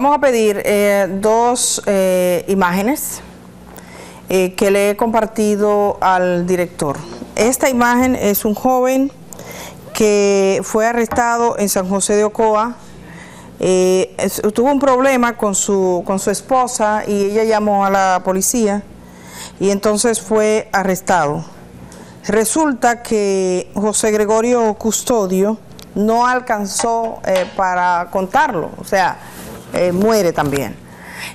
Vamos a pedir eh, dos eh, imágenes eh, que le he compartido al director. Esta imagen es un joven que fue arrestado en San José de Ocoa. tuvo un problema con su, con su esposa y ella llamó a la policía y entonces fue arrestado. Resulta que José Gregorio Custodio no alcanzó para contarlo, o sea, eh, muere también.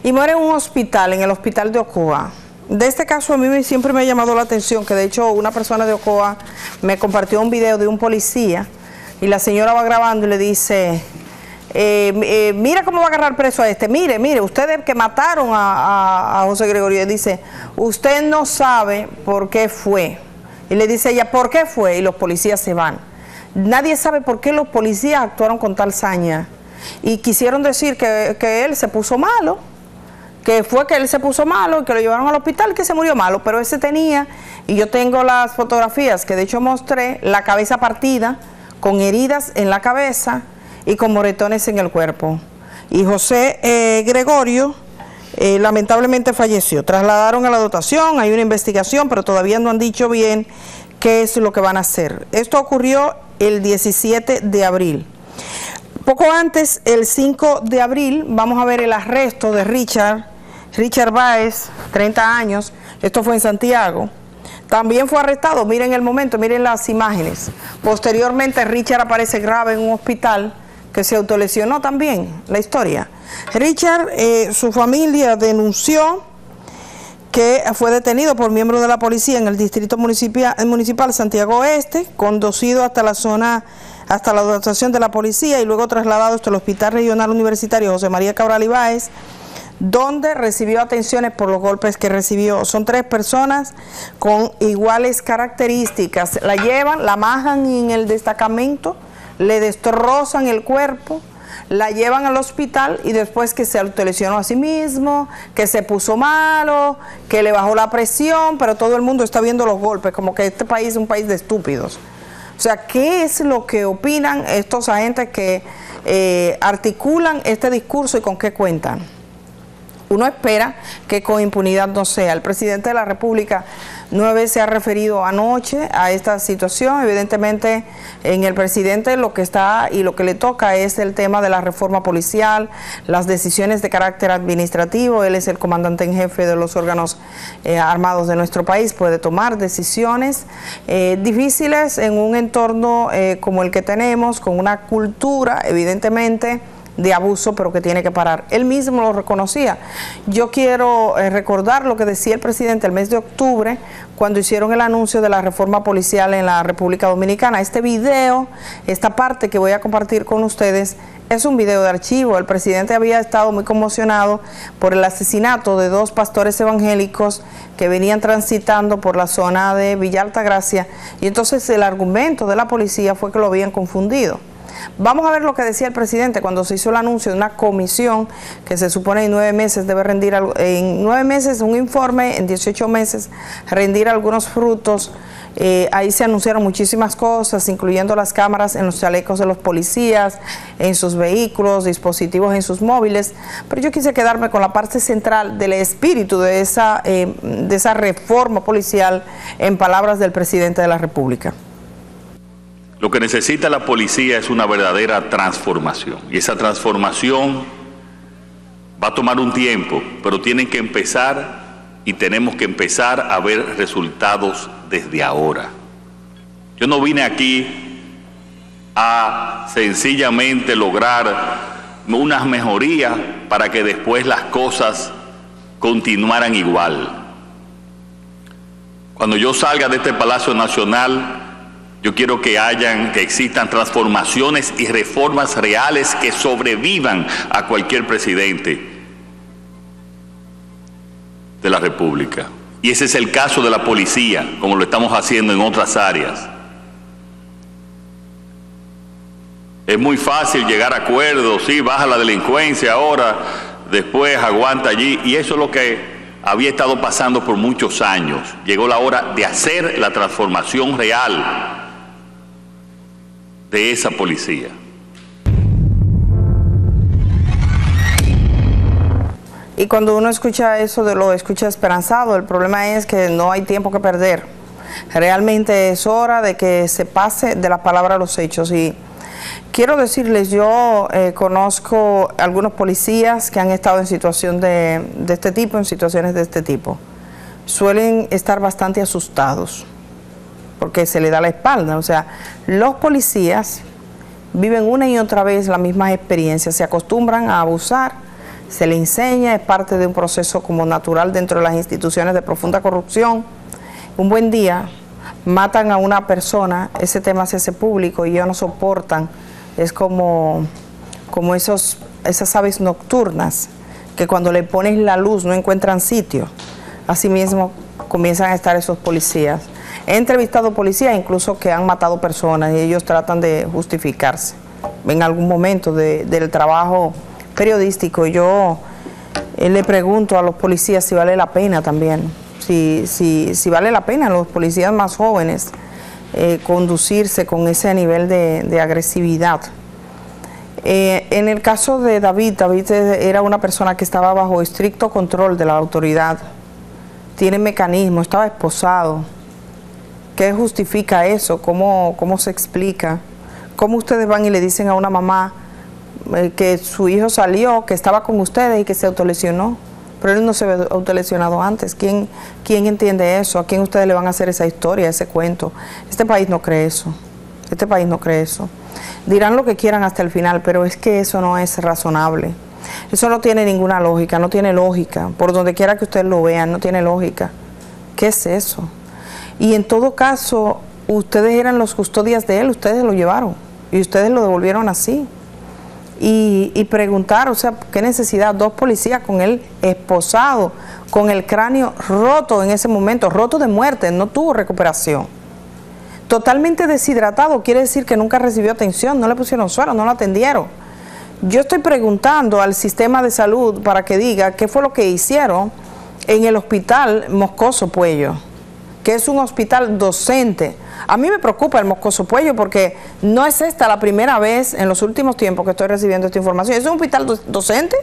Y muere en un hospital, en el hospital de Ocoa. De este caso a mí siempre me ha llamado la atención que de hecho una persona de Ocoa me compartió un video de un policía y la señora va grabando y le dice, eh, eh, mira cómo va a agarrar preso a este, mire, mire, ustedes que mataron a, José Gregorio, dice, usted no sabe por qué fue. Y le dice ella, ¿por qué fue? Y los policías se van. Nadie sabe por qué los policías actuaron con tal saña y quisieron decir que, él se puso malo, que fue que él se puso malo que lo llevaron al hospital que se murió malo, pero ese tenía, y yo tengo las fotografías que de hecho mostré, la cabeza partida, con heridas en la cabeza y con moretones en el cuerpo. Y José eh, Gregorio eh, lamentablemente falleció. Trasladaron a la dotación, hay una investigación, pero todavía no han dicho bien qué es lo que van a hacer. Esto ocurrió el 17 de abril. Poco antes, el 5 de abril, vamos a ver el arresto de Richard, Richard Baez, 30 años, esto fue en Santiago. También fue arrestado, miren el momento, miren las imágenes. Posteriormente Richard aparece grave en un hospital que se autolesionó también, la historia. Richard, eh, su familia denunció que fue detenido por miembros de la policía en el distrito municipal, Santiago Oeste, conducido hasta la zona hasta la dotación de la policía y luego trasladado hasta el Hospital Regional Universitario José María Cabral Ibáez, donde recibió atenciones por los golpes que recibió. Son tres personas con iguales características. La llevan, la majan en el destacamento, le destrozan el cuerpo, la llevan al hospital y después que se autolesionó a sí mismo, que se puso malo, que le bajó la presión, pero todo el mundo está viendo los golpes, como que este país es un país de estúpidos. O sea, ¿qué es lo que opinan estos agentes que eh, articulan este discurso y con qué cuentan? Uno espera que con impunidad no sea. El presidente de la República nueve se ha referido anoche a esta situación. Evidentemente, en el presidente lo que está y lo que le toca es el tema de la reforma policial, las decisiones de carácter administrativo. Él es el comandante en jefe de los órganos eh, armados de nuestro país, puede tomar decisiones eh, difíciles en un entorno eh, como el que tenemos, con una cultura, evidentemente, de abuso, pero que tiene que parar. Él mismo lo reconocía. Yo quiero eh, recordar lo que decía el presidente el mes de octubre, cuando hicieron el anuncio de la reforma policial en la República Dominicana. Este video, esta parte que voy a compartir con ustedes, es un video de archivo. El presidente había estado muy conmocionado por el asesinato de dos pastores evangélicos que venían transitando por la zona de Villa Altagracia y entonces el argumento de la policía fue que lo habían confundido. Vamos a ver lo que decía el presidente cuando se hizo el anuncio de una comisión que se supone en nueve meses debe rendir, en nueve meses un informe, en 18 meses rendir algunos frutos. Eh, ahí se anunciaron muchísimas cosas, incluyendo las cámaras en los chalecos de los policías, en sus vehículos, dispositivos en sus móviles. Pero yo quise quedarme con la parte central del espíritu de esa, eh, de esa reforma policial en palabras del presidente de la República. Lo que necesita la policía es una verdadera transformación. Y esa transformación va a tomar un tiempo, pero tienen que empezar y tenemos que empezar a ver resultados desde ahora. Yo no vine aquí a sencillamente lograr unas mejorías para que después las cosas continuaran igual. Cuando yo salga de este Palacio Nacional, yo quiero que hayan, que existan transformaciones y reformas reales que sobrevivan a cualquier presidente de la República. Y ese es el caso de la policía, como lo estamos haciendo en otras áreas. Es muy fácil llegar a acuerdos, sí, baja la delincuencia ahora, después aguanta allí, y eso es lo que había estado pasando por muchos años. Llegó la hora de hacer la transformación real de esa policía. Y cuando uno escucha eso, de lo escucha esperanzado, el problema es que no hay tiempo que perder. Realmente es hora de que se pase de la palabra a los hechos. Y quiero decirles, yo eh, conozco algunos policías que han estado en situación de, de este tipo, en situaciones de este tipo. Suelen estar bastante asustados porque se le da la espalda. O sea, los policías viven una y otra vez la misma experiencia, se acostumbran a abusar, se le enseña, es parte de un proceso como natural dentro de las instituciones de profunda corrupción. Un buen día matan a una persona, ese tema se hace público y ellos no soportan, es como, como esos, esas aves nocturnas que cuando le pones la luz no encuentran sitio. Asimismo comienzan a estar esos policías He entrevistado policías incluso que han matado personas y ellos tratan de justificarse en algún momento del trabajo periodístico. Yo eh, le pregunto a los policías si vale la pena también, si, si, si vale la pena los policías más jóvenes eh, conducirse con ese nivel de, agresividad. Eh, en el caso de David, David era una persona que estaba bajo estricto control de la autoridad, tiene mecanismo, estaba esposado, ¿Qué justifica eso? ¿Cómo, ¿Cómo se explica? ¿Cómo ustedes van y le dicen a una mamá eh, que su hijo salió, que estaba con ustedes y que se autolesionó? Pero él no se ve autolesionado antes. ¿Quién, ¿Quién entiende eso? ¿A quién ustedes le van a hacer esa historia, ese cuento? Este país no cree eso. Este país no cree eso. Dirán lo que quieran hasta el final, pero es que eso no es razonable. Eso no tiene ninguna lógica, no tiene lógica. Por donde quiera que ustedes lo vean, no tiene lógica. ¿Qué es eso? Y en todo caso, ustedes eran los custodias de él, ustedes lo llevaron y ustedes lo devolvieron así. Y, y preguntar, o sea, ¿qué necesidad? Dos policías con él esposado, con el cráneo roto en ese momento, roto de muerte, no tuvo recuperación. Totalmente deshidratado, quiere decir que nunca recibió atención, no le pusieron suero, no lo atendieron. Yo estoy preguntando al sistema de salud para que diga qué fue lo que hicieron en el hospital Moscoso Puello que es un hospital docente. A mí me preocupa el Moscoso Puello porque no es esta la primera vez en los últimos tiempos que estoy recibiendo esta información. ¿Es un hospital docente?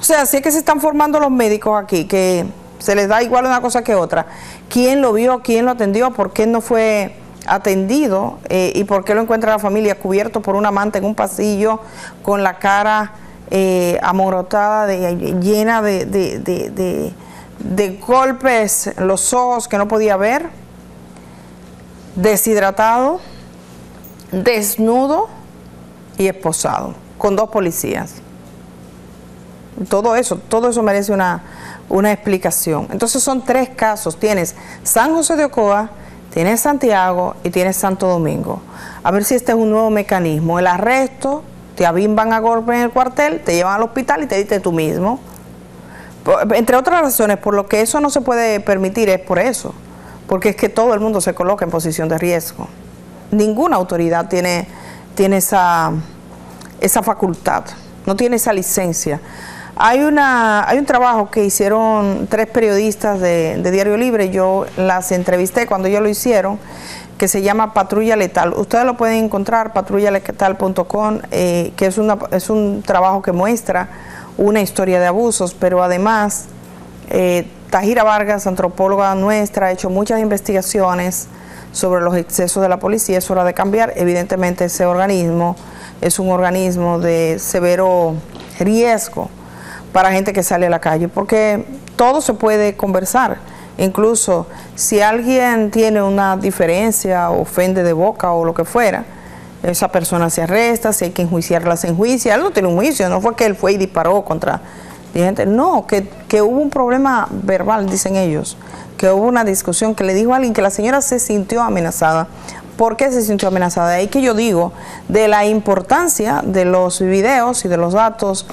O sea, si es que se están formando los médicos aquí, que se les da igual una cosa que otra. ¿Quién lo vio? ¿Quién lo atendió? ¿Por qué no fue atendido? Eh, ¿Y por qué lo encuentra la familia cubierto por una manta en un pasillo con la cara eh, amorotada, de, llena de de golpes los ojos que no podía ver, deshidratado, desnudo y esposado, con dos policías. Todo eso, todo eso merece una, una explicación. Entonces son tres casos. Tienes San José de Ocoa, tienes Santiago y tienes Santo Domingo. A ver si este es un nuevo mecanismo. El arresto, te abimban a golpe en el cuartel, te llevan al hospital y te diste tú mismo. Entre otras razones, por lo que eso no se puede permitir es por eso, porque es que todo el mundo se coloca en posición de riesgo. Ninguna autoridad tiene, tiene esa, esa facultad, no tiene esa licencia. Hay, una, hay un trabajo que hicieron tres periodistas de, Diario Libre, yo las entrevisté cuando ellos lo hicieron, que se llama Patrulla Letal. Ustedes lo pueden encontrar, patrullaletal.com, eh, que es, es un trabajo que muestra una historia de abusos, pero además eh, Tajira Vargas, antropóloga nuestra, ha hecho muchas investigaciones sobre los excesos de la policía, es hora de cambiar. Evidentemente ese organismo es un organismo de severo riesgo para gente que sale a la calle, porque todo se puede conversar. Incluso si alguien tiene una diferencia, ofende de boca o lo que fuera, esa persona se arresta, si hay que enjuiciarla, se enjuicia. Él no tiene un juicio, no fue que él fue y disparó contra gente. No, que, que hubo un problema verbal, dicen ellos, que hubo una discusión, que le dijo a alguien que la señora se sintió amenazada. ¿Por qué se sintió amenazada? Ahí que yo digo de la importancia de los videos y de los datos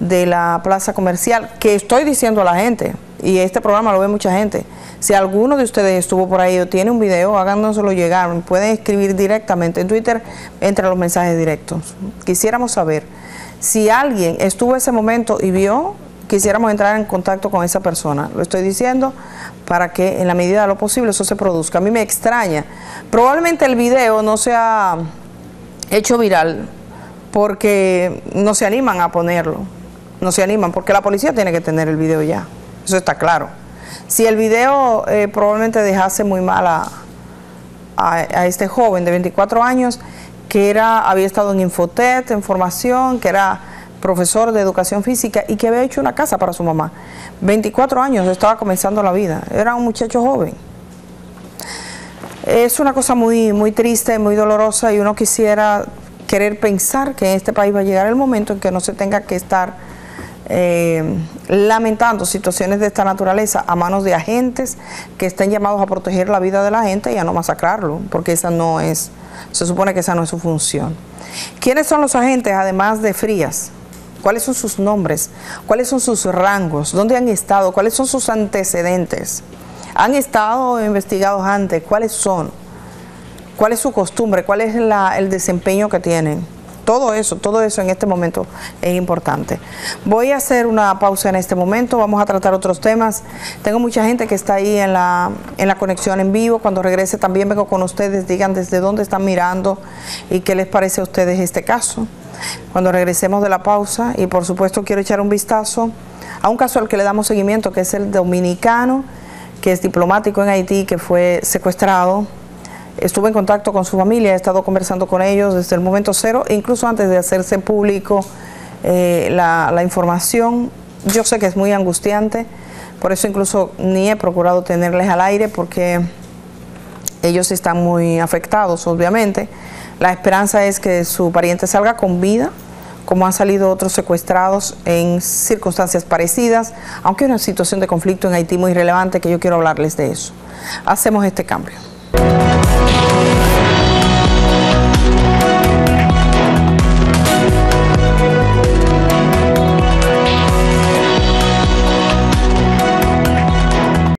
de la plaza comercial, que estoy diciendo a la gente, y este programa lo ve mucha gente, si alguno de ustedes estuvo por ahí o tiene un video, háganoslo llegar. Pueden escribir directamente en Twitter entre los mensajes directos. Quisiéramos saber si alguien estuvo ese momento y vio, quisiéramos entrar en contacto con esa persona. Lo estoy diciendo para que en la medida de lo posible eso se produzca. A mí me extraña. Probablemente el video no se ha hecho viral porque no se animan a ponerlo no se animan, porque la policía tiene que tener el video ya, eso está claro. Si el video eh, probablemente dejase muy mal a, a, este joven de 24 años, que era, había estado en Infotet, en formación, que era profesor de educación física y que había hecho una casa para su mamá. 24 años, estaba comenzando la vida, era un muchacho joven. Es una cosa muy, muy triste, muy dolorosa y uno quisiera querer pensar que en este país va a llegar el momento en que no se tenga que estar eh, lamentando situaciones de esta naturaleza a manos de agentes que estén llamados a proteger la vida de la gente y a no masacrarlo, porque esa no es, se supone que esa no es su función. ¿Quiénes son los agentes además de Frías? ¿Cuáles son sus nombres? ¿Cuáles son sus rangos? ¿Dónde han estado? ¿Cuáles son sus antecedentes? ¿Han estado investigados antes? ¿Cuáles son? ¿Cuál es su costumbre? ¿Cuál es el desempeño que tienen? Todo eso, todo eso en este momento es importante. Voy a hacer una pausa en este momento, vamos a tratar otros temas. Tengo mucha gente que está ahí en la, en la conexión en vivo. Cuando regrese también vengo con ustedes, digan desde dónde están mirando y qué les parece a ustedes este caso. Cuando regresemos de la pausa, y por supuesto quiero echar un vistazo a un caso al que le damos seguimiento, que es el dominicano que es diplomático en Haití, que fue secuestrado. Estuve en contacto con su familia, he estado conversando con ellos desde el momento cero, e incluso antes de hacerse público eh, la, la información. Yo sé que es muy angustiante, por eso incluso ni he procurado tenerles al aire, porque ellos están muy afectados, obviamente. La esperanza es que su pariente salga con vida como han salido otros secuestrados en circunstancias parecidas, aunque una situación de conflicto en Haití muy relevante que yo quiero hablarles de eso. Hacemos este cambio.